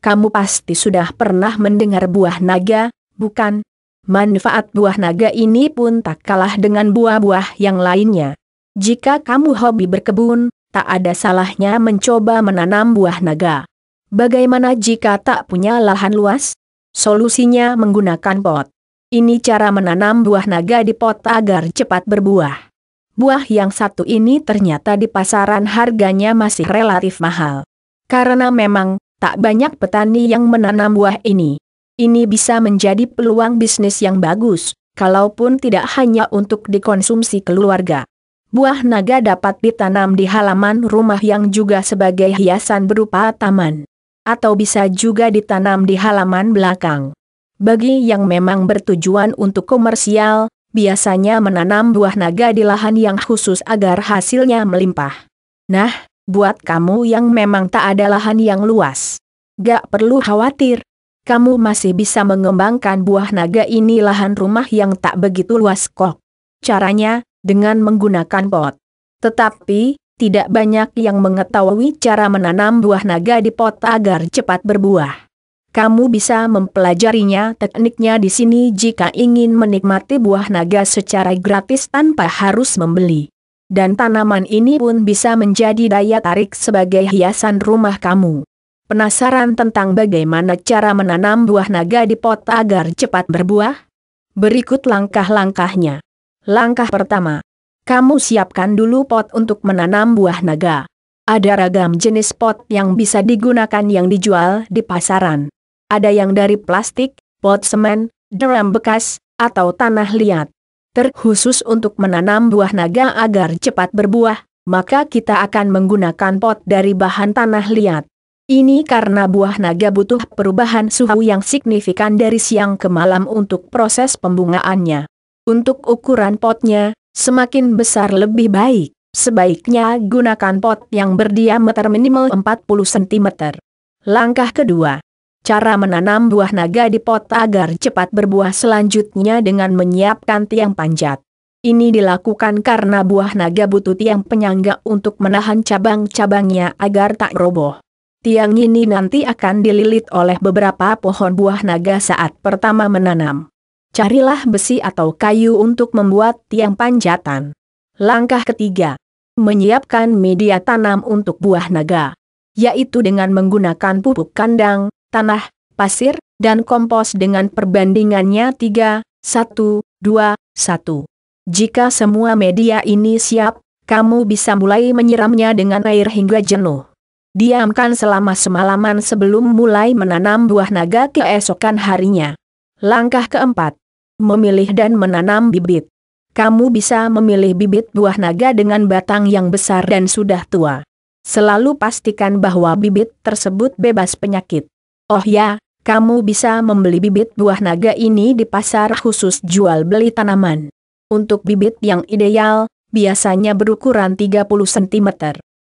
kamu pasti sudah pernah mendengar buah naga, bukan? Manfaat buah naga ini pun tak kalah dengan buah-buah yang lainnya. Jika kamu hobi berkebun, tak ada salahnya mencoba menanam buah naga. Bagaimana jika tak punya lahan luas? Solusinya menggunakan pot. Ini cara menanam buah naga di pot agar cepat berbuah. Buah yang satu ini ternyata di pasaran harganya masih relatif mahal. Karena memang, tak banyak petani yang menanam buah ini. Ini bisa menjadi peluang bisnis yang bagus, kalaupun tidak hanya untuk dikonsumsi keluarga. Buah naga dapat ditanam di halaman rumah yang juga sebagai hiasan berupa taman. Atau bisa juga ditanam di halaman belakang. Bagi yang memang bertujuan untuk komersial, biasanya menanam buah naga di lahan yang khusus agar hasilnya melimpah. Nah, buat kamu yang memang tak ada lahan yang luas, gak perlu khawatir. Kamu masih bisa mengembangkan buah naga ini lahan rumah yang tak begitu luas kok. Caranya, dengan menggunakan pot. Tetapi, tidak banyak yang mengetahui cara menanam buah naga di pot agar cepat berbuah. Kamu bisa mempelajarinya tekniknya di sini jika ingin menikmati buah naga secara gratis tanpa harus membeli. Dan tanaman ini pun bisa menjadi daya tarik sebagai hiasan rumah kamu. Penasaran tentang bagaimana cara menanam buah naga di pot agar cepat berbuah? Berikut langkah-langkahnya. Langkah pertama. Kamu siapkan dulu pot untuk menanam buah naga. Ada ragam jenis pot yang bisa digunakan yang dijual di pasaran. Ada yang dari plastik, pot semen, drum bekas, atau tanah liat. Terkhusus untuk menanam buah naga agar cepat berbuah, maka kita akan menggunakan pot dari bahan tanah liat. Ini karena buah naga butuh perubahan suhu yang signifikan dari siang ke malam untuk proses pembungaannya. Untuk ukuran potnya, semakin besar lebih baik. Sebaiknya gunakan pot yang berdiameter minimal 40 cm. Langkah kedua, Cara menanam buah naga di pot agar cepat berbuah selanjutnya dengan menyiapkan tiang panjat. Ini dilakukan karena buah naga butuh tiang penyangga untuk menahan cabang-cabangnya agar tak roboh. Tiang ini nanti akan dililit oleh beberapa pohon buah naga saat pertama menanam. Carilah besi atau kayu untuk membuat tiang panjatan. Langkah ketiga. Menyiapkan media tanam untuk buah naga. Yaitu dengan menggunakan pupuk kandang, tanah, pasir, dan kompos dengan perbandingannya 3, 1, 2, 1. Jika semua media ini siap, kamu bisa mulai menyiramnya dengan air hingga jenuh. Diamkan selama semalaman sebelum mulai menanam buah naga keesokan harinya. Langkah keempat. Memilih dan menanam bibit. Kamu bisa memilih bibit buah naga dengan batang yang besar dan sudah tua. Selalu pastikan bahwa bibit tersebut bebas penyakit. Oh ya, kamu bisa membeli bibit buah naga ini di pasar khusus jual beli tanaman. Untuk bibit yang ideal, biasanya berukuran 30 cm.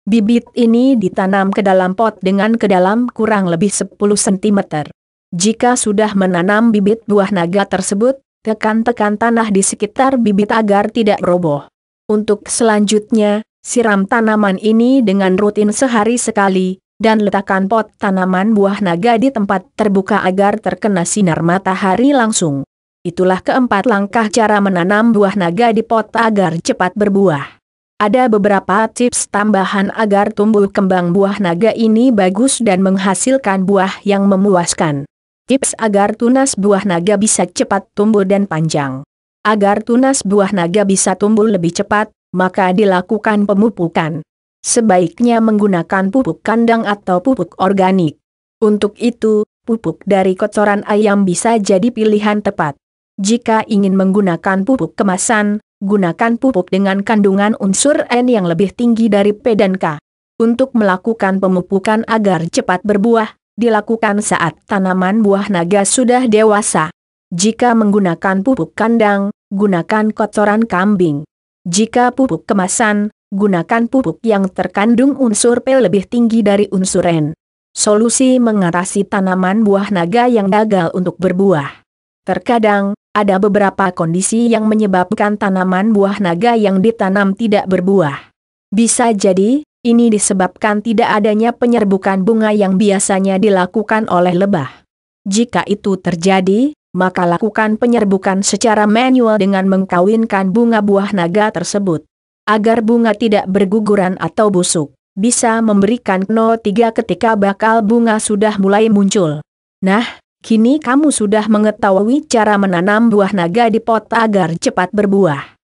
Bibit ini ditanam ke dalam pot dengan ke dalam kurang lebih 10 cm. Jika sudah menanam bibit buah naga tersebut, tekan-tekan tanah di sekitar bibit agar tidak roboh. Untuk selanjutnya, siram tanaman ini dengan rutin sehari sekali, dan letakkan pot tanaman buah naga di tempat terbuka agar terkena sinar matahari langsung. Itulah keempat langkah cara menanam buah naga di pot agar cepat berbuah. Ada beberapa tips tambahan agar tumbuh kembang buah naga ini bagus dan menghasilkan buah yang memuaskan. Tips agar tunas buah naga bisa cepat tumbuh dan panjang. Agar tunas buah naga bisa tumbuh lebih cepat, maka dilakukan pemupukan sebaiknya menggunakan pupuk kandang atau pupuk organik. Untuk itu, pupuk dari kotoran ayam bisa jadi pilihan tepat. Jika ingin menggunakan pupuk kemasan, gunakan pupuk dengan kandungan unsur N yang lebih tinggi dari P dan K. Untuk melakukan pemupukan agar cepat berbuah, dilakukan saat tanaman buah naga sudah dewasa. Jika menggunakan pupuk kandang, gunakan kotoran kambing. Jika pupuk kemasan, gunakan pupuk yang terkandung unsur P lebih tinggi dari unsur N. Solusi mengatasi tanaman buah naga yang gagal untuk berbuah. Terkadang, ada beberapa kondisi yang menyebabkan tanaman buah naga yang ditanam tidak berbuah. Bisa jadi, Ini disebabkan tidak adanya penyerbukan bunga yang biasanya dilakukan oleh lebah. Jika itu terjadi, maka lakukan penyerbukan secara manual dengan mengkawinkan bunga buah naga tersebut. Agar bunga tidak berguguran atau busuk, bisa memberikan 03 ketika bakal bunga sudah mulai muncul. Nah, kini kamu sudah mengetahui cara menanam buah naga di pot agar cepat berbuah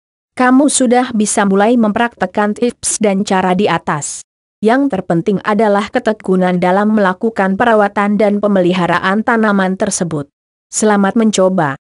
kamu sudah bisa mulai mempraktekkan tips dan cara di atas. Yang terpenting adalah ketekunan dalam melakukan perawatan dan pemeliharaan tanaman tersebut. Selamat mencoba.